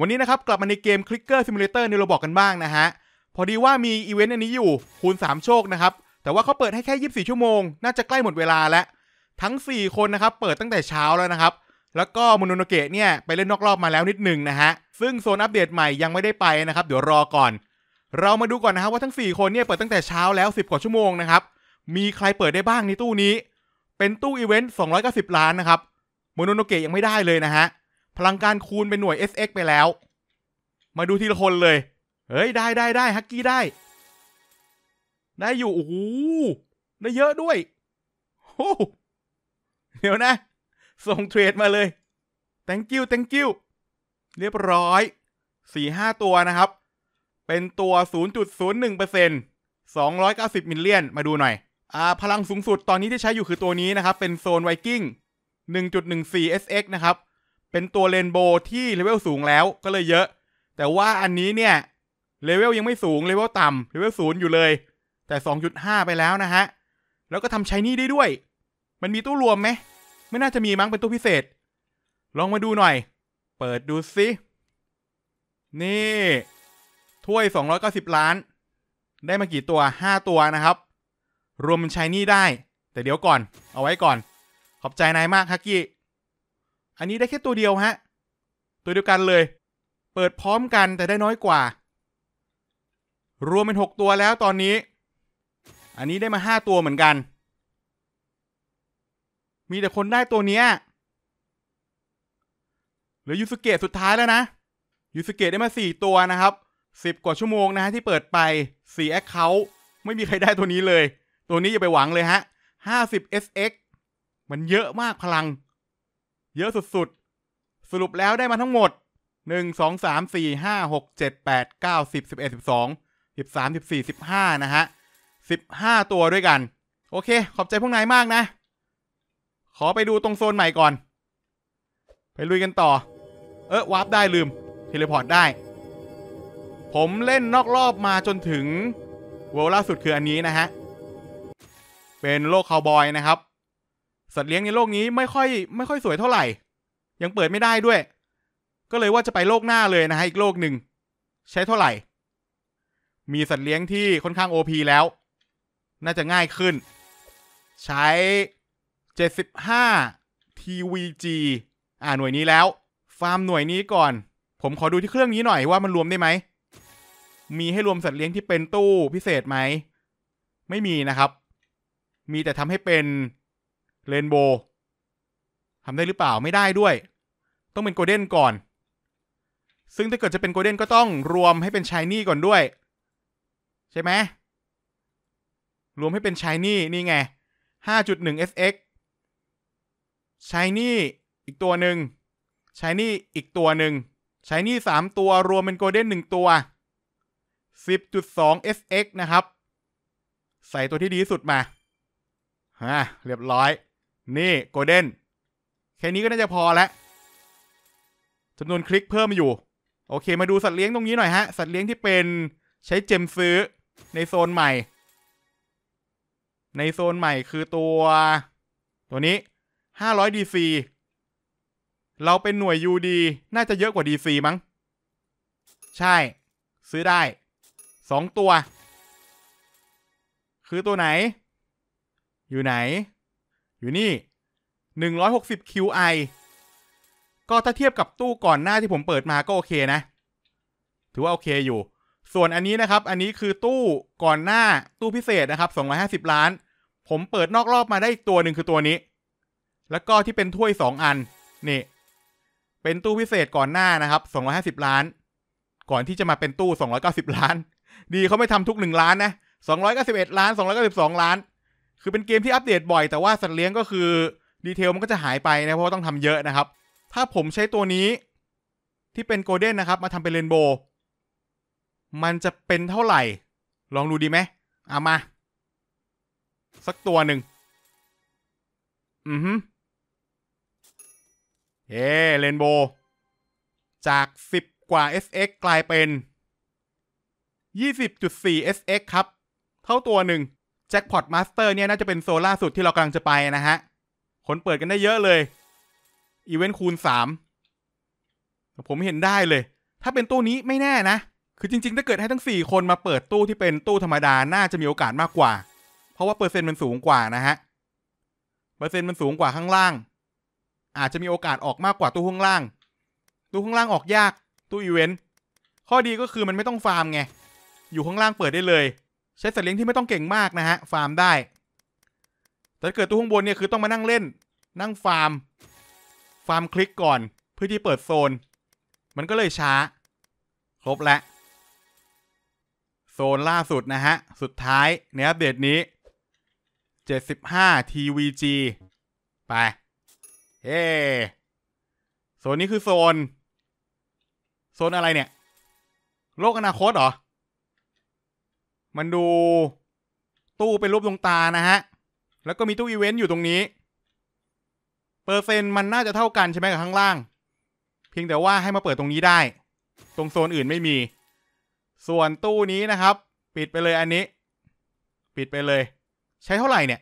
วันนี้นะครับกลับมาในเกม Clicker Simulator ใน Roblox กันบ้างนะฮะ พอดีว่ามีอีเวนต์อันนี้อยู่คูณ 3 โชคนะครับ แต่ว่าเขาเปิดให้แค่ 24 ชั่วโมง น่าจะใกล้หมดเวลาแล้ว ทั้ง 4 คนนะครับ เปิดตั้งแต่เช้าแล้วนะครับ แล้วก็มโนโนเกะเนี่ย ไปเล่นนอกรอบมาแล้วนิดหนึ่งนะฮะ ซึ่งโซนอัปเดตใหม่ยังไม่ได้ไปนะครับ เดี๋ยวรอก่อน เรามาดูก่อนนะครับว่าทั้ง 4 คนเนี่ยเปิดตั้งแต่เช้าแล้ว 10 กว่าชั่วโมงนะครับมีใครเปิดได้บ้างในตู้นี้ เป็นตู้อีเวนต์290 ล้านนะครับมโนโนเกะยังไม่ได้เลยนะฮะ พลังการคูณเป็นหน่วย SX ไปแล้ว มาดูทีละคนเลย เฮ้ย ได้ได้ได้ฮักกี้ได้ ได้อยู่ โอ้โห ได้เยอะด้วยโอ้เดี๋ยวนะ ส่ง trade มาเลย thank you thank you เรียบร้อยสี่ห้าตัวนะครับ เป็นตัว 0.01% 290 million มาดูหน่อย อ่า พลังสูงสุดตอนนี้ที่ใช้อยู่คือตัวนี้นะครับ เป็นโซนไวกิ้ง 1.14 SX นะครับ เป็นตัว rainbow ที่เลเวลสูงแล้วก็เลยเยอะ แต่ว่าอันนี้เนี่ยเลเวลยังไม่สูงเลเวลต่ำเลเวลศูนย์อยู่เลย แต่ 2.5 ไปแล้วนะฮะ แล้วก็ทำ shiny ได้ด้วย มันมีตู้รวมไหม ไม่น่าจะมีมั้งเป็นตู้พิเศษ ลองมาดูหน่อย เปิดดูสินี่ ถ้วย 290 ล้าน ได้มากี่ตัว 5 ตัวนะครับ รวมมันใช้นี่ได้ แต่เดี๋ยวก่อน เอาไว้ก่อน ขอบใจนายมากฮักกี้ อันนี้ได้แค่ตัวเดียวฮะ ตัวเดียวกันเลย เปิดพร้อมกันแต่ได้น้อยกว่า รวมเป็นหกตัวแล้วตอนนี้ อันนี้ได้มาห้าตัวเหมือนกัน มีแต่คนได้ตัวเนี้ยเหลือยูสุเกะสุดท้ายแล้วนะยูสุเกะได้มาสี่ตัวนะครับสิบกว่าชั่วโมงนะฮะที่เปิดไปสี่แอคเคาท์ไม่มีใครได้ตัวนี้เลย ตัวนี้อย่าไปหวังเลยฮะห้าสิบ SX มันเยอะมากพลัง เยอะสุดๆ สรุปแล้วได้มาทั้งหมดหนึ่งสองสามสี่ห้าหกเจ็ดแปดเก้าสิบสิบเอ็ดสิบสองสิบสามสิบสี่สิบห้านะฮะสิบห้าตัวด้วยกัน โอเค ขอบใจพวกนายมากนะ ขอไปดูตรงโซนใหม่ก่อน ไปลุยกันต่อ เออวาร์ปได้ลืม teleport ได้ ผมเล่นนอกรอบมาจนถึง world ล่าสุดคืออันนี้นะฮะ เป็นโลกคาวบอยนะครับ สัตว์เลี้ยงในโลกนี้ไม่ค่อยไม่ค่อยสวยเท่าไหร่ ยังเปิดไม่ได้ด้วย ก็เลยว่าจะไปโลกหน้าเลยนะฮะอีกโลกหนึ่งใช้เท่าไหร่ มีสัตว์เลี้ยงที่ค่อนข้าง OP แล้ว น่าจะง่ายขึ้น ใช้ 75 TVG อ่าหน่วยนี้แล้ว ฟาร์มหน่วยนี้ก่อน ผมขอดูที่เครื่องนี้หน่อยว่ามันรวมได้ไหม มีให้รวมสัตว์เลี้ยงที่เป็นตู้พิเศษไหม ไม่มีนะครับ มีแต่ทำให้เป็น เรนโบว์ทำได้หรือเปล่าไม่ได้ด้วย ต้องเป็นโกลเด้นก่อน ซึ่งถ้าเกิดจะเป็นโกลเด้นก็ต้องรวมให้เป็นชายนี่ก่อนด้วย ใช่ไหมรวมให้เป็นชายนี่นี่ไง 5.1 SX ชายนี่อีกตัวหนึ่งชายนี่อีกตัวหนึ่งชายนี่สามตัวรวมเป็นโกลเด้นหนึ่งตัว 10.2 SX นะครับ ใส่ตัวที่ดีสุดมาฮะเรียบร้อย นี่โกลเด้นแค่นี้ก็น่าจะพอแล้วจำนวนคลิกเพิ่มอยู่ โอเค มาดูสัตว์เลี้ยงตรงนี้หน่อยฮะ สัตว์เลี้ยงที่เป็นใช้เจมซื้อในโซนใหม่ ในโซนใหม่คือตัว ตัวนี้500 DC เราเป็นหน่วย UD น่าจะเยอะกว่า DC มั้ง ใช่ ซื้อได้2ตัว คือตัวไหน อยู่ไหน อยู่นี่ 160 QI ก็ถ้าเทียบกับตู้ก่อนหน้าที่ผมเปิดมาก็โอเคนะ ถือว่าโอเคอยู่ ส่วนอันนี้นะครับ อันนี้คือตู้ก่อนหน้าตู้พิเศษนะครับ 250 ล้าน ผมเปิดนอกรอบมาได้อีกตัวหนึ่งคือตัวนี้ แล้วก็ที่เป็นถ้วย 2 อัน นี่ เป็นตู้พิเศษก่อนหน้านะครับ 250 ล้าน ก่อนที่จะมาเป็นตู้ 290 ล้าน ดีเขาไม่ทำทุก 1 ล้านนะ 291 ล้าน 292 ล้าน คือเป็นเกมที่อัปเดตบ่อย แต่ว่าสัตว์เลี้ยงก็คือดีเทลมันก็จะหายไปนะเพราะว่าต้องทำเยอะนะครับ ถ้าผมใช้ตัวนี้ที่เป็นโกลเด้นนะครับ มาทำเป็นเรนโบว์มันจะเป็นเท่าไหร่ ลองดูดีไหมเอามา สักตัวหนึ่งอือฮึเย้เรนโบว์จาก 10 กว่า SX กลายเป็น 20.4 SX ครับ เท่าตัวหนึ่ง Jackpot Master เนี่ยน่าจะเป็นโซนล่าสุดที่เรากำลังจะไปนะฮะ คนเปิดกันได้เยอะเลย อีเวนต์คูณ3ผมเห็นได้เลย ถ้าเป็นตู้นี้ไม่แน่นะ คือจริง ๆ ถ้าเกิดให้ทั้ง 4 คนมาเปิดตู้ที่เป็นตู้ธรรมดา น่าจะมีโอกาสมากกว่า เพราะว่าเปอร์เซ็นต์มันสูงกว่านะฮะ เปอร์เซ็นต์มันสูงกว่าข้างล่าง อาจจะมีโอกาสออกมากกว่าตู้ข้างล่าง ตู้ข้างล่างออกยาก ตู้อีเวนต์ ข้อดีก็คือมันไม่ต้องฟาร์มไง อยู่ข้างล่างเปิดได้เลย ใช้สัตว์เลี้ยงที่ไม่ต้องเก่งมากนะฮะ ฟาร์มได้ แต่เกิดตู้ข้างบนเนี่ยคือต้องมานั่งเล่น นั่งฟาร์ม ฟาร์มคลิกก่อน เพื่อที่เปิดโซน มันก็เลยช้า ครบแล้วโซนล่าสุดนะฮะ สุดท้ายในอัปเดตนี้ 75 TVG ไป เฮ้โซนนี้คือโซน โซนอะไรเนี่ย โลกอนาคตเหรอ มันดูตู้เป็นรูปดวงตานะฮะ แล้วก็มีตู้อีเวนต์อยู่ตรงนี้ เปอร์เซ็นต์มันน่าจะเท่ากันใช่ไหมกับข้างล่าง เพียงแต่ว่าให้มาเปิดตรงนี้ได้ ตรงโซนอื่นไม่มี ส่วนตู้นี้นะครับ ปิดไปเลยอันนี้ ปิดไปเลย ใช้เท่าไหร่เนี่ย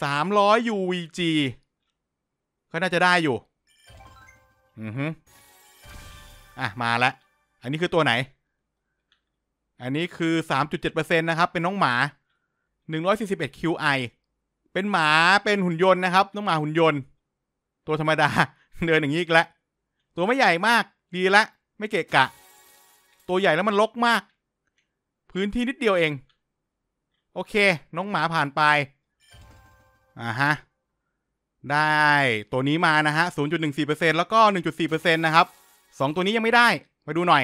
300 UVG ก็น่าจะได้อยู่ อือฮึอะ มาแล้ว อันนี้คือตัวไหน อันนี้คือ 3.7%นะครับ เป็นน้องหมา 141 QI เป็นหมาเป็นหุ่นยนต์นะครับ น้องหมาหุ่นยนต์ ตัวธรรมดา เดินอย่างนี้อีกแล้วตัวไม่ใหญ่มาก ดีละ ไม่เกะกะ ตัวใหญ่แล้วมันลกมาก พื้นที่นิดเดียวเอง โอเค น้องหมาผ่านไป อ่าฮะ ได้ตัวนี้มานะฮะ 0.14%แล้วก็ 1.4%นะครับสองตัวนี้ยังไม่ได้ มาดูหน่อย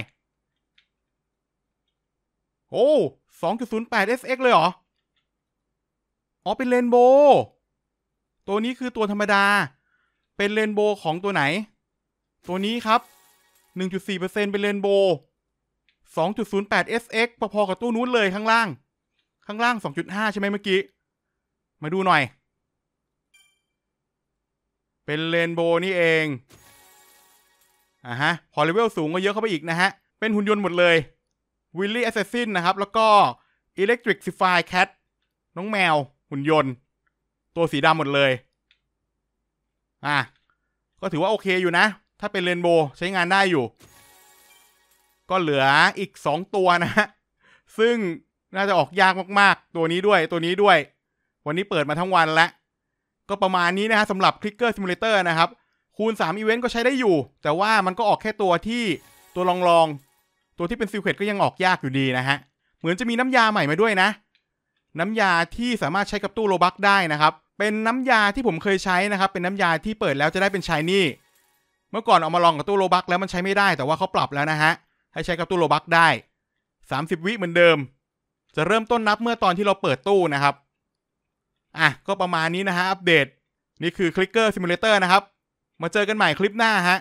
โอ้2.08 SX เลยเหรอ อ๋อ เป็นเรนโบว์ตัวนี้คือตัวธรรมดา เป็น rainbow ของตัวไหน ตัวนี้ครับ 1.4%เป็น rainbow 2.08 SX พอๆกับตู้นู้นเลยข้างล่าง ข้างล่าง 2.5 ใช่ไหมเมื่อกี้ มาดูหน่อย เป็น rainbow นี่เอง อ่าฮะ พอเลเวลสูงก็เยอะเข้าไปอีกนะฮะ เป็นหุ่นยนต์หมดเลย วิลลี่แอสเซ s ซินนะครับ แล้วก็ Electrify Cat น้องแมว หุ่นยนต์ ตัวสีดำหมดเลย อะ ก็ถือว่าโอเคอยู่นะ ถ้าเป็นเรนโบว์ใช้งานได้อยู่ ก็เหลืออีก 2 ตัวนะฮะ ซึ่งน่าจะออกยากมากๆ ตัวนี้ด้วยตัวนี้ด้วย วันนี้เปิดมาทั้งวันแล้ว ก็ประมาณนี้นะฮะสำหรับ Clicker Simulator นะครับ คูณ3อีเวนต์ก็ใช้ได้อยู่ แต่ว่ามันก็ออกแค่ตัวที่ตัวลองๆ ตัวที่เป็น secret ก็ยังออกยากอยู่ดีนะฮะ เหมือนจะมีน้ำยาใหม่มาด้วยนะ น้ำยาที่สามารถใช้กับตู้ Robux ได้นะครับ เป็นน้ำยาที่ผมเคยใช้นะครับ เป็นน้ำยาที่เปิดแล้วจะได้เป็น shiny เมื่อก่อนเอามาลองกับตู้ Robux แล้วมันใช้ไม่ได้ แต่ว่าเขาปรับแล้วนะฮะ ให้ใช้กับตู้ Robux ได้ 30 วิเหมือนเดิม จะเริ่มต้นนับเมื่อตอนที่เราเปิดตู้นะครับ อะ ก็ประมาณนี้นะฮะ อัปเดต นี่คือ Clicker Simulator นะครับ มาเจอกันใหม่คลิปหน้าฮะ